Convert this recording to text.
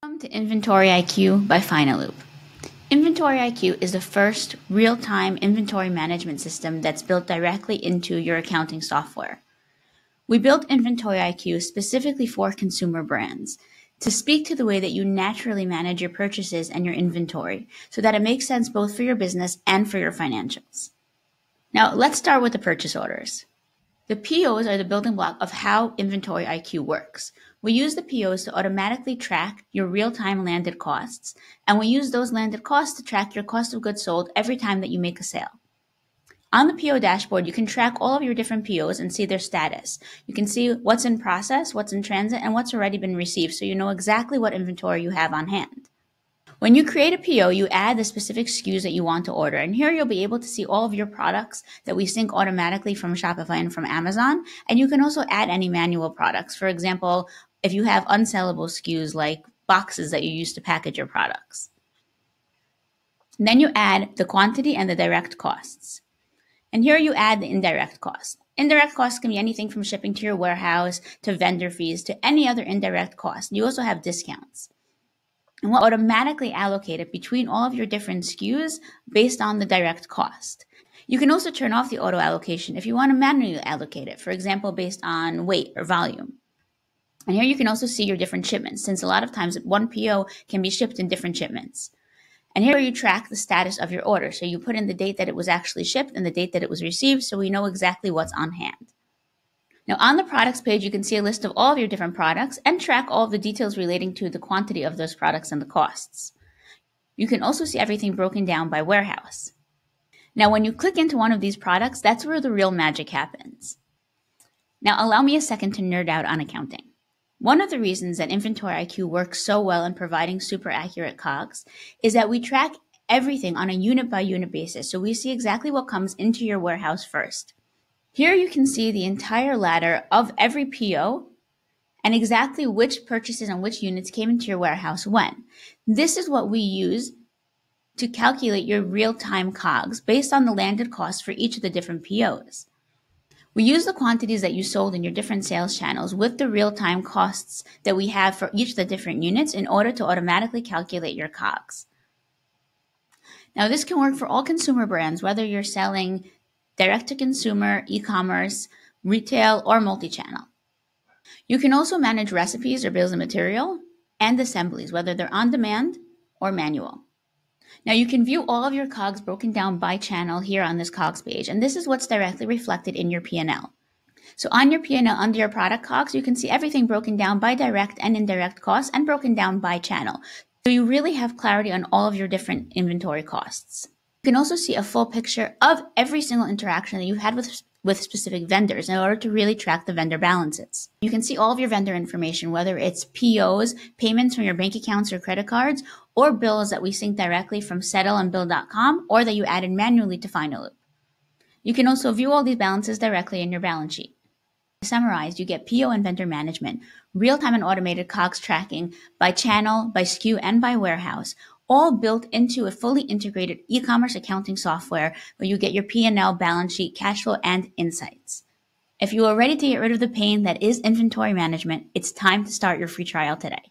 Welcome to Inventory IQ by Finaloop. Inventory IQ is the first real time inventory management system that's built directly into your accounting software. We built Inventory IQ specifically for consumer brands to speak to the way that you naturally manage your purchases and your inventory so that it makes sense both for your business and for your financials. Now, let's start with the purchase orders. The POs are the building block of how Inventory IQ works. We use the POs to automatically track your real time landed costs, and we use those landed costs to track your cost of goods sold every time that you make a sale. On the PO dashboard, you can track all of your different POs and see their status. You can see what's in process, what's in transit, and what's already been received, so you know exactly what inventory you have on hand. When you create a PO, you add the specific SKUs that you want to order. And here you'll be able to see all of your products that we sync automatically from Shopify and from Amazon. And you can also add any manual products. For example, if you have unsellable SKUs like boxes that you use to package your products. Then you add the quantity and the direct costs. And here you add the indirect costs. Indirect costs can be anything from shipping to your warehouse to vendor fees to any other indirect cost. You also have discounts and will automatically allocate it between all of your different SKUs based on the direct cost. You can also turn off the auto allocation if you want to manually allocate it, for example, based on weight or volume. And here you can also see your different shipments, since a lot of times one PO can be shipped in different shipments. And here you track the status of your order. So you put in the date that it was actually shipped and the date that it was received, so we know exactly what's on hand. Now on the products page, you can see a list of all of your different products and track all of the details relating to the quantity of those products and the costs. You can also see everything broken down by warehouse. Now, when you click into one of these products, that's where the real magic happens. Now, allow me a second to nerd out on accounting. One of the reasons that Inventory IQ works so well in providing super accurate COGS is that we track everything on a unit by unit basis. So we see exactly what comes into your warehouse first. Here you can see the entire ladder of every PO and exactly which purchases and which units came into your warehouse when. This is what we use to calculate your real-time COGS based on the landed cost for each of the different POs. We use the quantities that you sold in your different sales channels with the real-time costs that we have for each of the different units in order to automatically calculate your COGS. Now, this can work for all consumer brands, whether you're selling direct to consumer, e commerce, retail, or multi channel. You can also manage recipes or bills of material and assemblies, whether they're on demand or manual. Now you can view all of your COGS broken down by channel here on this COGS page, and this is what's directly reflected in your P&L. So on your P&L under your product COGS, you can see everything broken down by direct and indirect costs and broken down by channel. So you really have clarity on all of your different inventory costs. You can also see a full picture of every single interaction that you've had with, with specific vendors in order to really track the vendor balances. You can see all of your vendor information, whether it's POs, payments from your bank accounts or credit cards, or bills that we sync directly from Settle and settleandbill.com or that you added manually to Finaloop. You can also view all these balances directly in your balance sheet. Summarized, you get PO and vendor management, real-time and automated COGS tracking by channel, by SKU, and by warehouse, all built into a fully integrated e-commerce accounting software where you get your P&L, balance sheet, cash flow, and insights. If you are ready to get rid of the pain that is inventory management, it's time to start your free trial today.